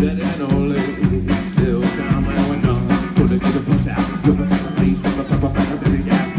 Still down when I'm. Gonna get the bus out. Look at my face. Never,